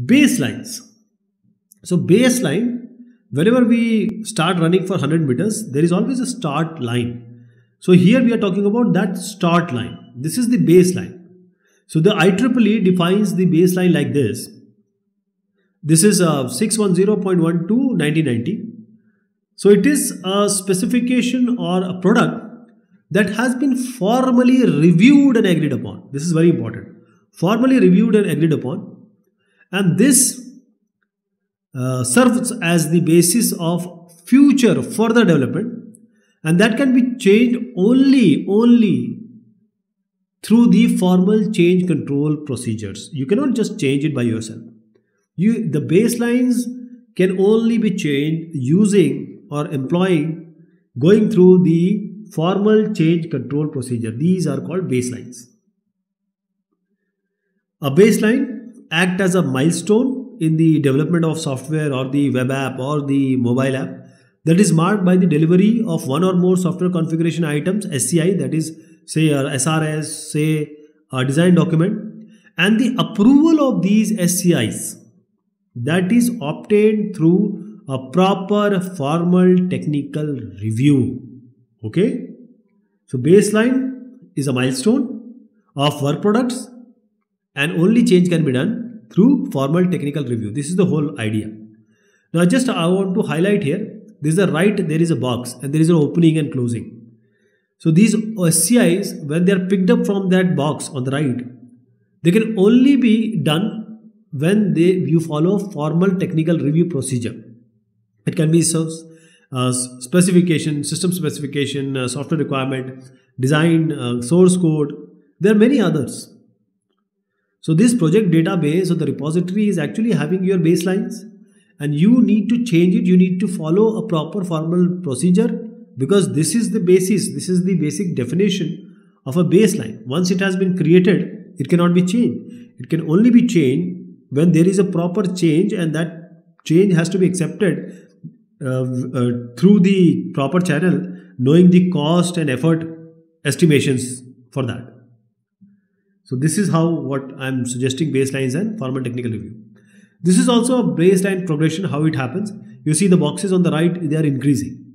Baselines. So baseline, whenever we start running for 100 meters, there is always a start line. So here we are talking about that start line. This is the baseline. So the IEEE defines the baseline like this. This is uh, 610.12 1990. So it is a specification or a product that has been formally reviewed and agreed upon. This is very important. Formally reviewed and agreed upon and this uh, serves as the basis of future further development. And that can be changed only only through the formal change control procedures. You cannot just change it by yourself. You the baselines can only be changed using or employing going through the formal change control procedure. These are called baselines. A baseline act as a milestone in the development of software or the web app or the mobile app that is marked by the delivery of one or more software configuration items SCI that is say a SRS say a design document and the approval of these SCIs that is obtained through a proper formal technical review. Okay? So baseline is a milestone of work products and only change can be done through formal technical review. This is the whole idea. Now just I want to highlight here, this is a right, there is a box and there is an opening and closing. So these SCIs, when they are picked up from that box on the right, they can only be done when they you follow formal technical review procedure. It can be so, uh, specification, system specification, uh, software requirement, design, uh, source code. There are many others. So this project database or the repository is actually having your baselines and you need to change it. You need to follow a proper formal procedure because this is the basis. This is the basic definition of a baseline. Once it has been created, it cannot be changed. It can only be changed when there is a proper change and that change has to be accepted uh, uh, through the proper channel knowing the cost and effort estimations for that. So this is how what I'm suggesting baselines and formal technical review. This is also a baseline progression, how it happens. You see the boxes on the right, they are increasing.